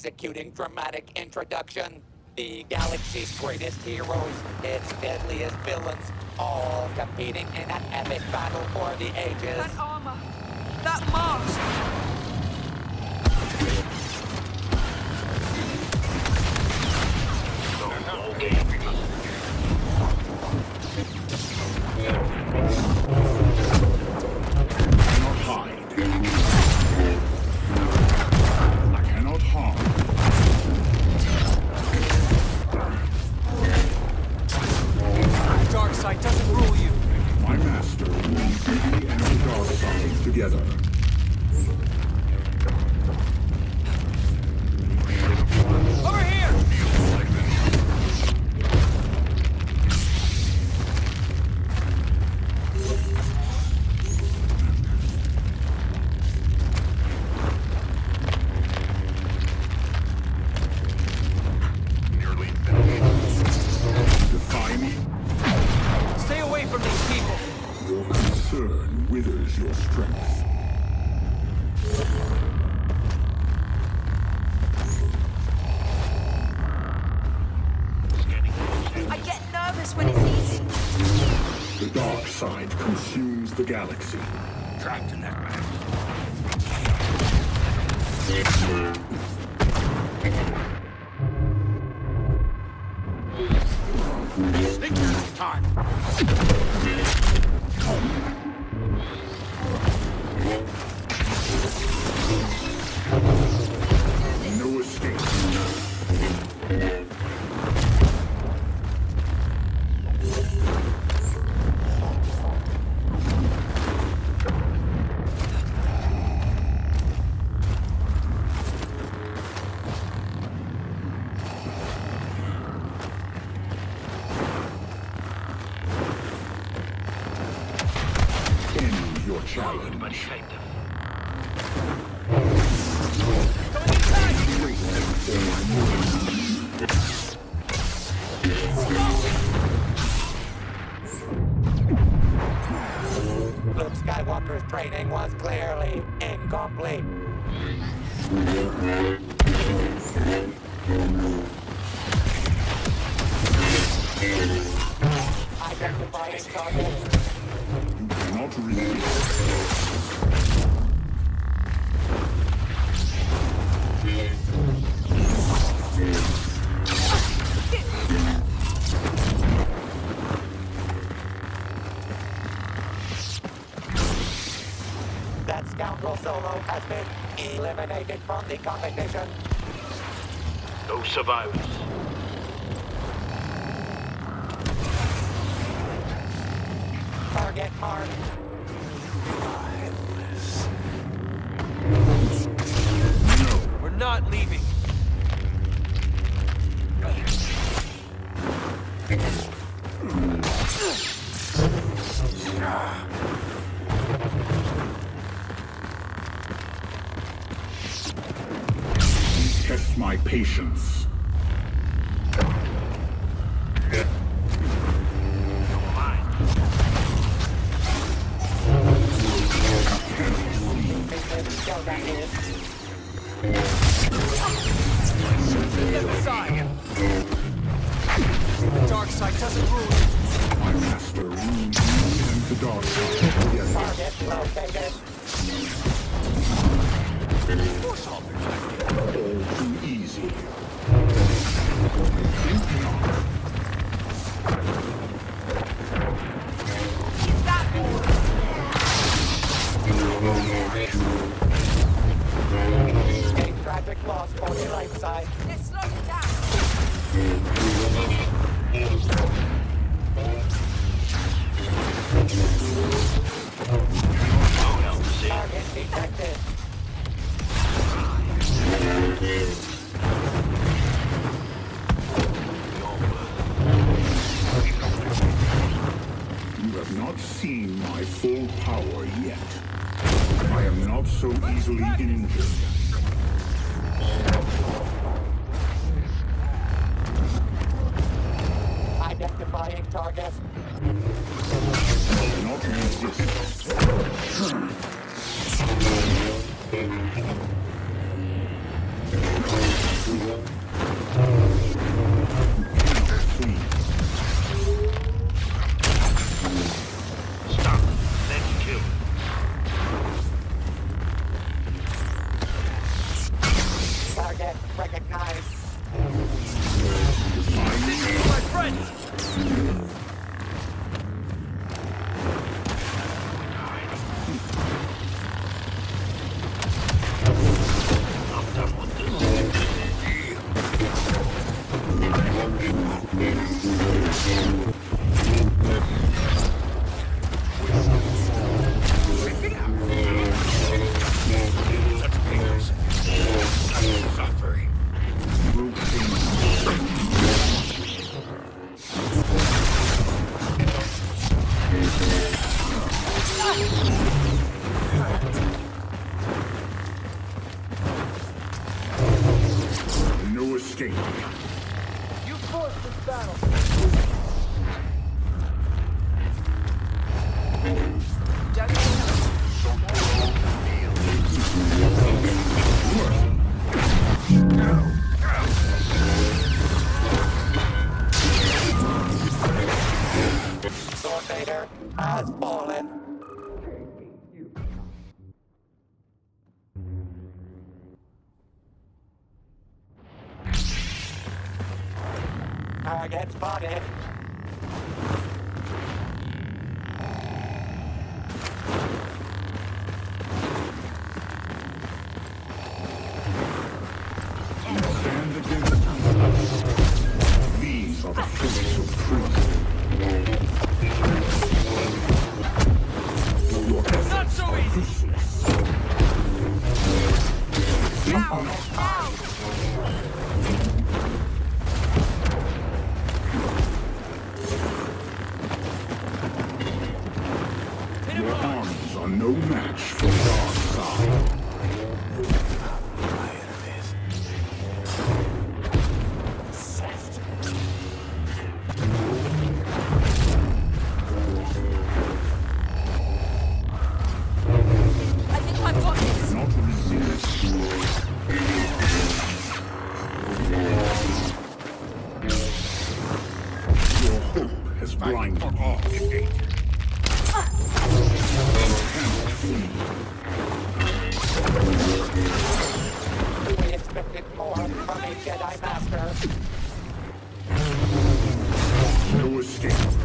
executing dramatic introduction. The galaxy's greatest heroes, its deadliest villains, all competing in an epic battle for the ages. That armor, that mask. cannot your strength. I get nervous when it's easy. The dark side consumes the galaxy. Trapped in that man. Think this time. Challenge. Luke Skywalker's training was clearly incomplete. Identifying target. That scoundrel Solo has been eliminated from the competition. No survivors. Target marked. We're not leaving. Test my patience. The dark side doesn't rule you. My master weaves me and the dark side together. Target located. All too easy. Is that all? Tragic loss for the light side. Let's slow it down. Seen my full power yet. I am not so easily injured. Target. Not. Target spotted. Hope has blinded you. Cannot flee. We expected more from a Jedi Master. No escape.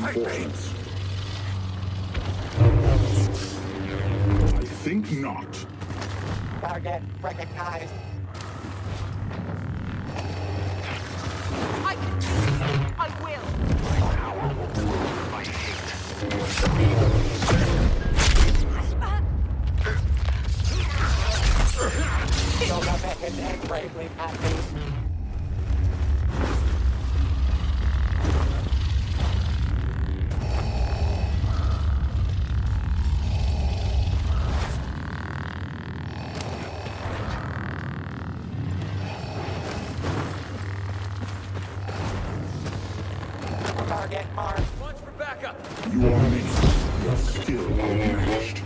Reinforcements. I think not. Target recognized. I can do it. I will. Yoda beckons and bravely passes. Target marked. Launch for backup. You are me. You're still unmatched.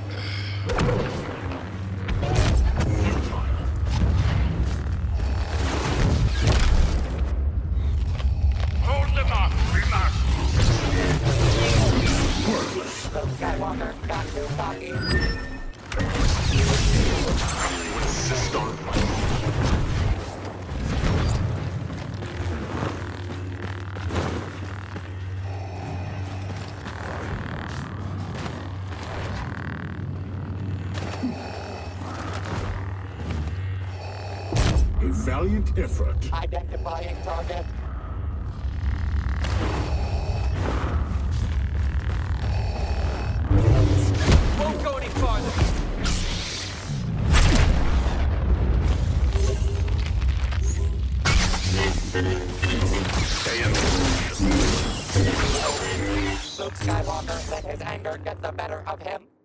Effort. Identifying target. Won't go any farther. Luke Skywalker let his anger get the better of him.